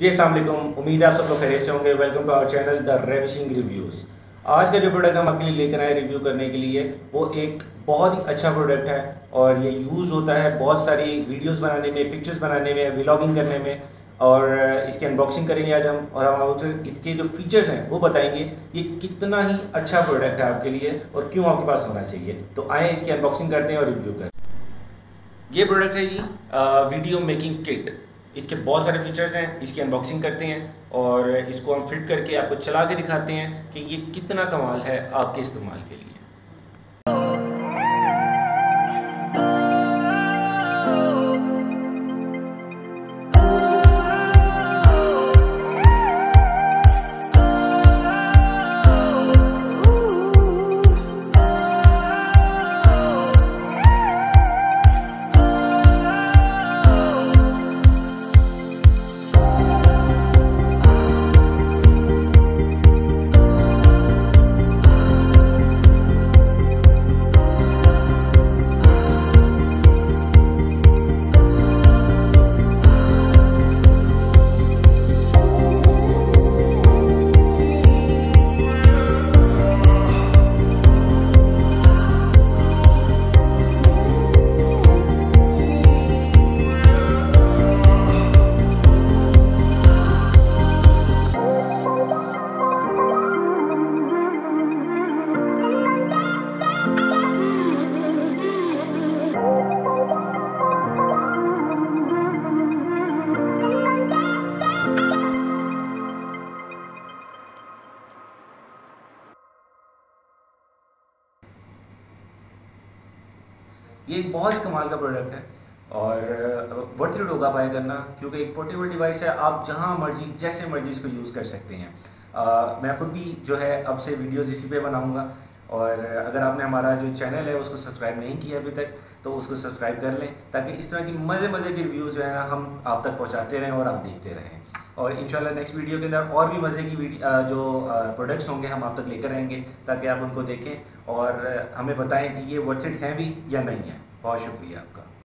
जी असलम उम्मीद है आप सब लोग खैरियत से होंगे। Welcome to our channel the ravishing reviews आज का जो प्रोडक्ट हम आपके लिए लेकर आए रिव्यू करने के लिए, वो एक बहुत ही अच्छा प्रोडक्ट है और ये यूज़ होता है बहुत सारी वीडियोस बनाने में पिक्चर्स बनाने में व्लॉगिंग करने में और इसकी अनबॉक्सिंग करेंगे आज हम और हम आपको इसके जो फीचर्स हैं, वो बताएँगे ये कितना ही अच्छा प्रोडक्ट है आपके लिए और क्यों आपके पास होना चाहिए। तो आए इसकी अनबॉक्सिंग करते हैं और रिव्यू करते हैं। ये प्रोडक्ट है जी वीडियो मेकिंग किट इसके बहुत सारे फीचर्स हैं, इसकी अनबॉक्सिंग करते हैं और इसको हम फिट करके आपको चला के दिखाते हैं कि ये कितना कमाल है आपके इस्तेमाल के लिए। ये एक बहुत ही कमाल का प्रोडक्ट है और वर्थ इट होगा बाय करना क्योंकि एक पोर्टेबल डिवाइस है आप जहाँ मर्ज़ी जैसे मर्ज़ी इसको यूज़ कर सकते हैं। आ, मैं खुद भी जो है अब से वीडियोस इसी पे बनाऊँगा और अगर आपने हमारा जो चैनल है उसको सब्सक्राइब नहीं किया अभी तक तो उसको सब्सक्राइब कर लें ताकि इस तरह की मज़े मज़े के रिव्यूज़ जो है ना हम आप तक पहुँचाते रहें और आप देखते रहें। और इंशाल्लाह नेक्स्ट वीडियो के अंदर और भी मज़े की जो प्रोडक्ट्स होंगे हम आप तक लेकर आएँगे, ताकि आप उनको देखें और हमें बताएँ कि ये वर्थ इट हैं भी या नहीं है। बहुत शुक्रिया आपका।